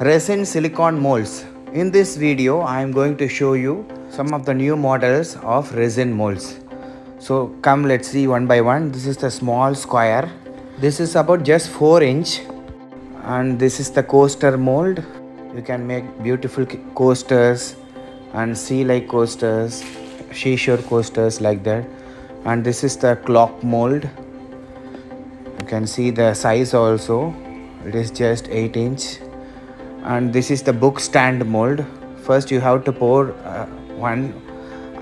resin silicone molds. In this video, I am going to show you some of the new models of resin molds. So come let's see one by one. This is the small square. This is about just 4 inch and this is the coaster mold. You can make beautiful coasters and sea like coasters, seashore coasters like that. And this is the clock mold. You can see the size also. It is just 8 inch and this is the book stand mold. First you have to pour uh, one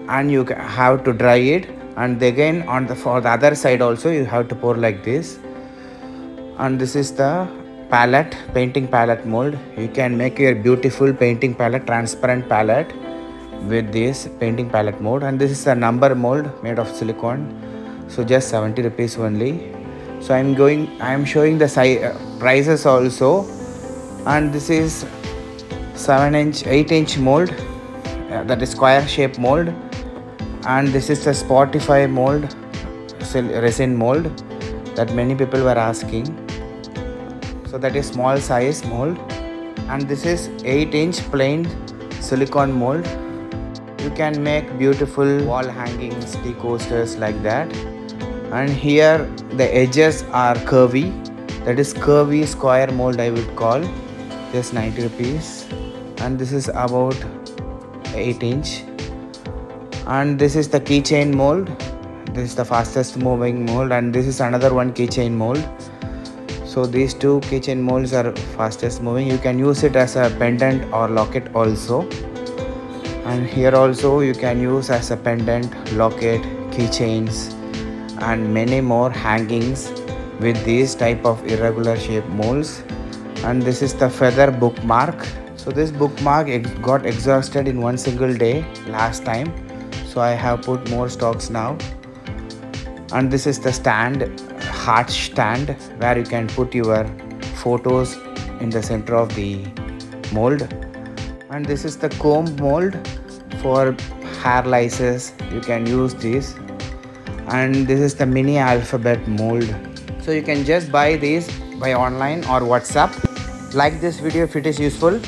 and you have to dry it. And again on the for the other side also you have to pour like this. And this is the palette painting palette mold. You can make your beautiful painting palette transparent palette with this painting palette mold. And this is a number mold made of silicone. So just 70 rupees only. So i'm going i'm showing the size uh, prices also and this is 7 inch 8 inch mold uh, that is square shape mold. And this is the spotify mold resin mold that many people were asking. So that is small size mold. And this is 8 inch plain silicone mold. You can make beautiful wall hangings coasters like that. And here the edges are curvy. That is curvy square mold i would call just 90 rupees. And this is about 8 inch. And this is the keychain mold. This is the fastest moving mold. And this is another one keychain mold. So these two keychain molds are fastest moving. You can use it as a pendant or locket also. And here also you can use as a pendant locket keychains and many more hangings with these type of irregular shape molds and this is the feather bookmark. So this bookmark got exhausted in one single day last time. So i have put more stocks now. And this is the stand heart stand where you can put your photos in the center of the mold. And this is the comb mold for hair laces you can use this. And this is the mini alphabet mold. So you can just buy these by online or whatsapp like this video if it is useful